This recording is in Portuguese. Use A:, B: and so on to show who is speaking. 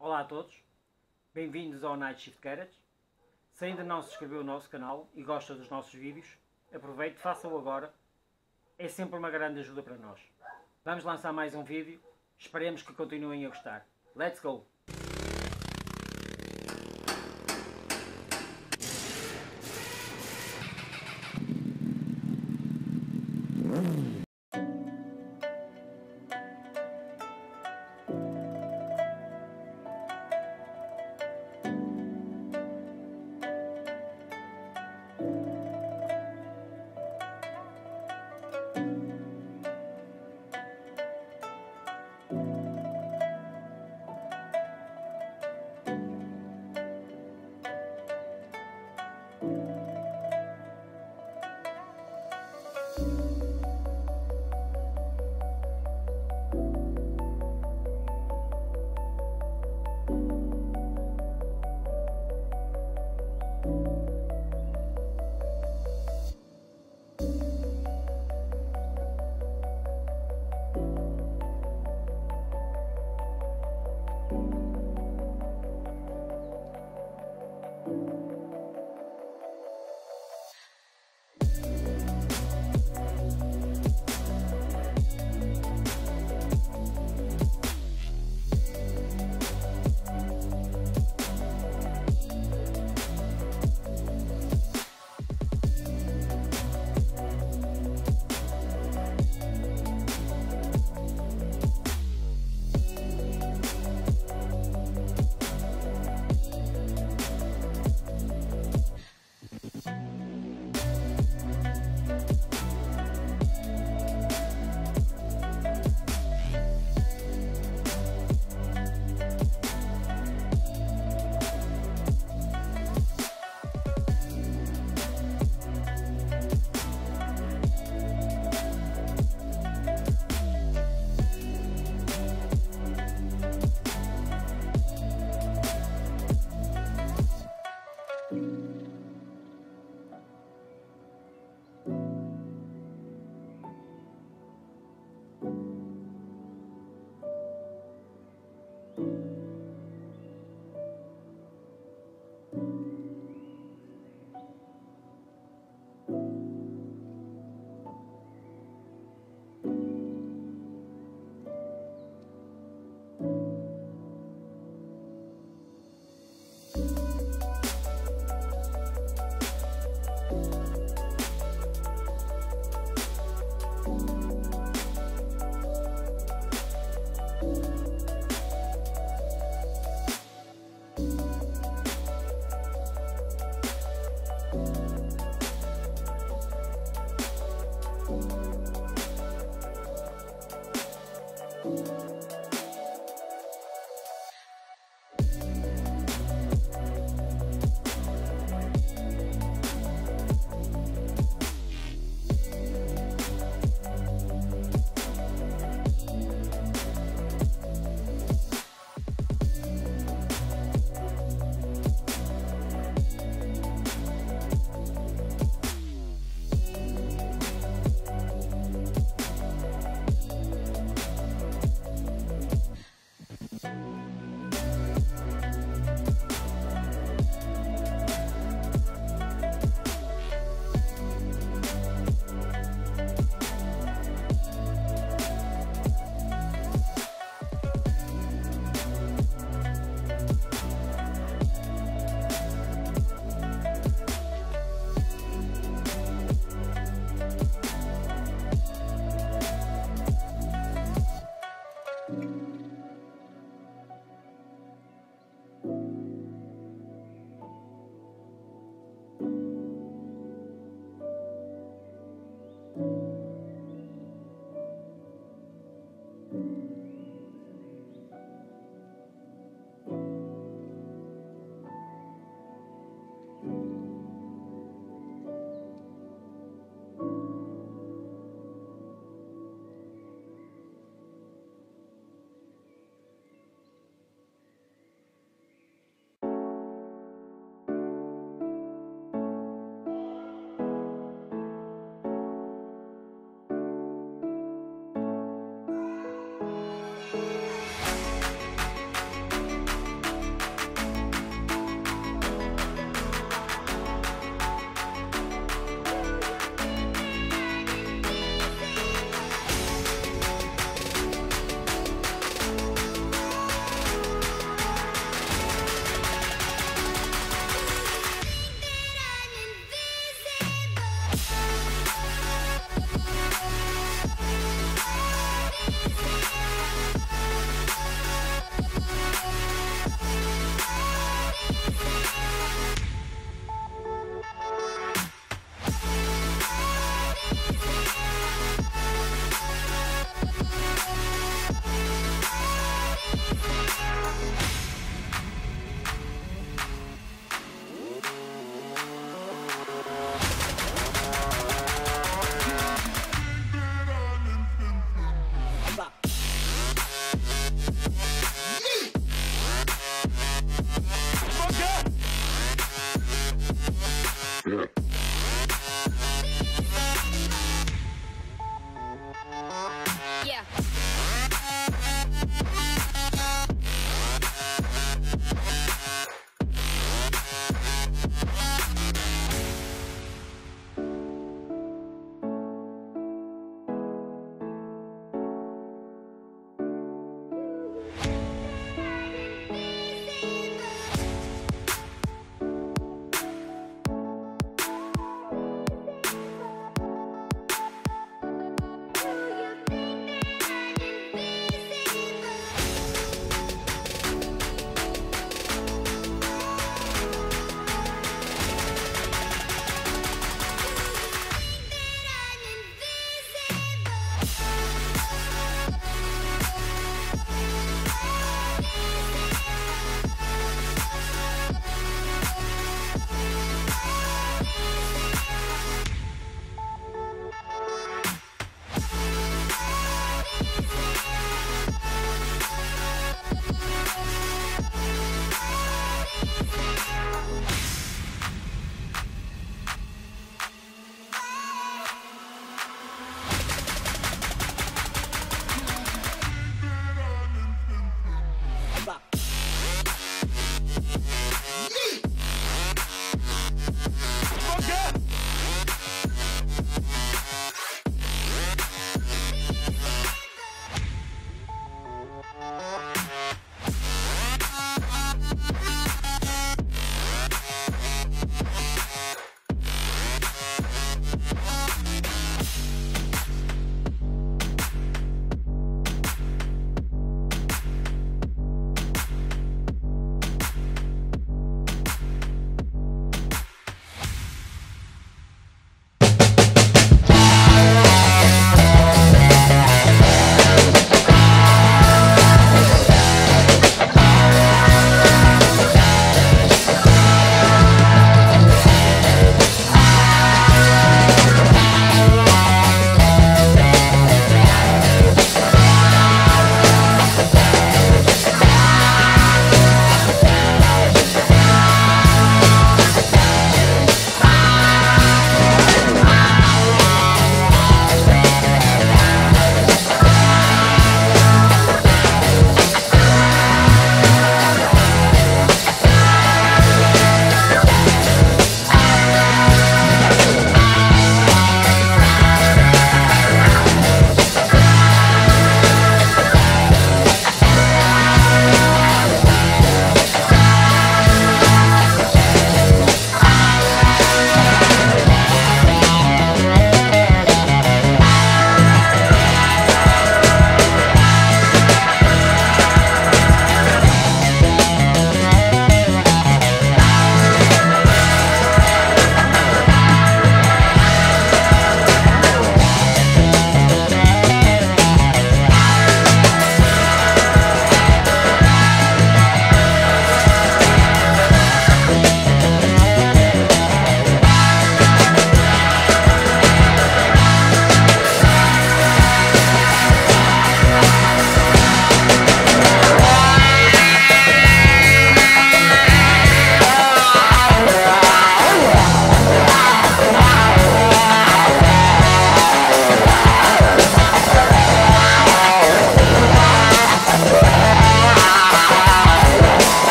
A: Olá a todos, bem-vindos ao Night Shift Garage. Se ainda não se inscreveu no nosso canal e gosta dos nossos vídeos, aproveite, faça-o agora. É sempre uma grande ajuda para nós. Vamos lançar mais um vídeo, esperemos que continuem a gostar. Let's go!